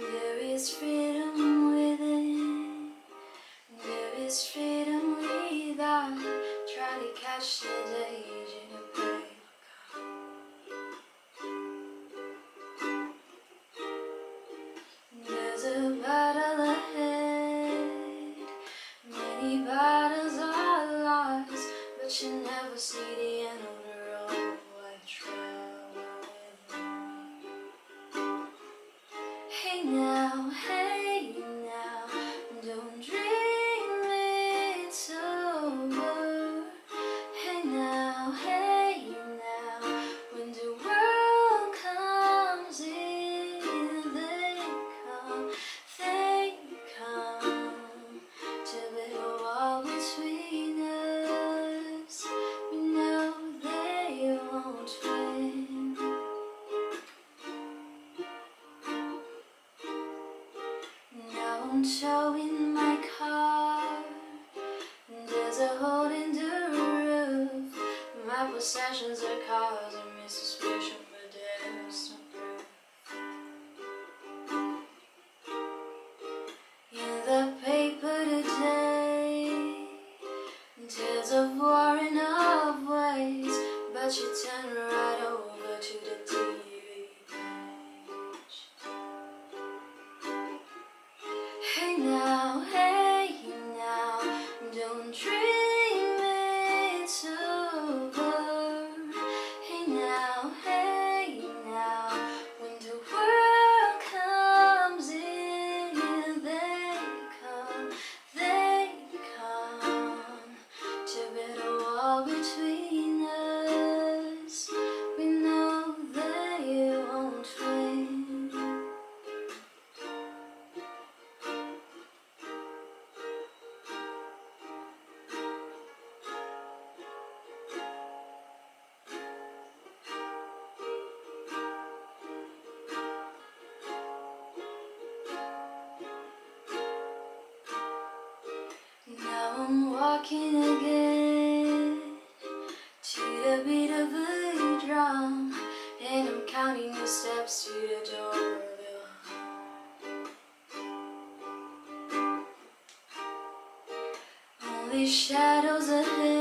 There is freedom within. There is freedom without. Try to catch the days in a break. There's a battle ahead. Many battles are lost, but you never see the Now I'm towing my car. And there's a hole in the roof. My possessions are causing me suspicion, but there's no proof. In the paper today, tales of war and of ways, but you turn right over to the Hey now, walking again to the beat of a drum, and I'm counting the steps to the door. of. Only shadows ahead.